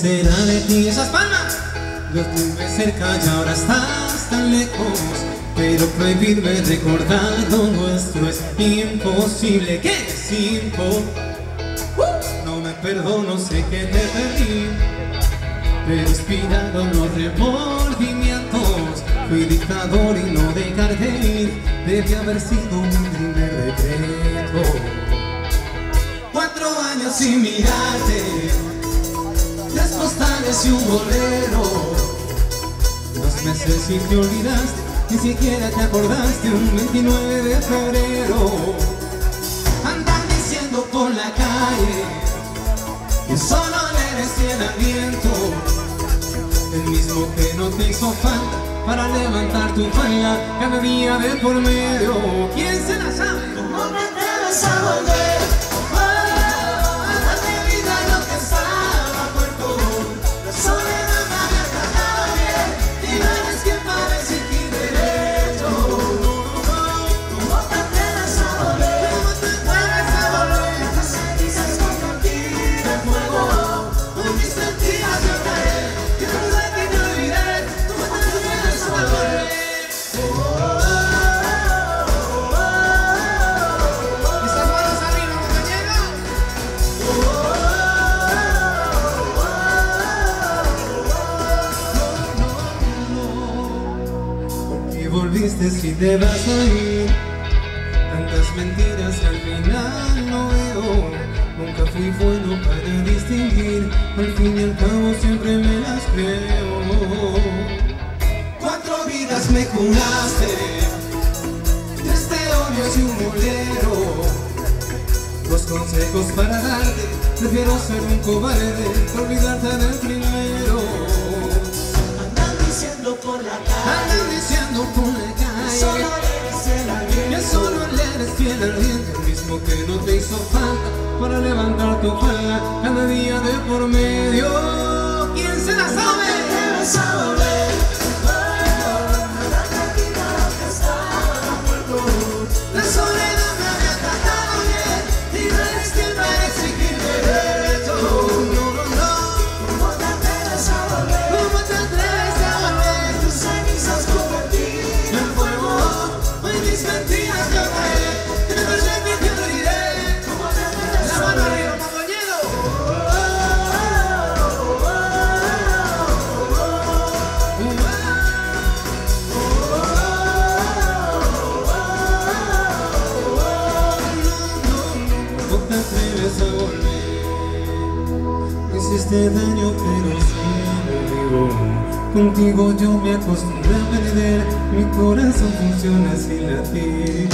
será de ti esas palmas? Los tuve cerca y ahora estás tan lejos. Pero prohibirme recordar lo nuestro es imposible. ¿Qué es imposible? No me perdono, sé que te perdí. Pero inspirado los remordimientos Fui dictador y no dejar de ir. Debe haber sido un primer decreto. Cuatro años sin mirarte y un bolero Dos meses y te olvidaste Ni siquiera te acordaste Un 29 de febrero Andan diciendo por la calle Que solo eres fiel al viento El mismo que no te hizo falta Para levantar tu falda Cada día de por medio ¿Quién se la sabe? Volviste si te vas a ir? Tantas mentiras que al final no veo. Nunca fui bueno para distinguir. Al fin y al cabo siempre me las creo. Cuatro vidas me juraste Tres teorías y un bolero. Dos consejos para darte. Prefiero ser un cobarde olvidarte del primero. Andan diciendo por la calle que no te hizo falta Para levantar tu falda Cada día de por medio. ¿Quién se la sabe? Debes a volver Dame hiciste daño pero sigo vivo Contigo yo me acostumbré a perder. Mi corazón funciona sin latir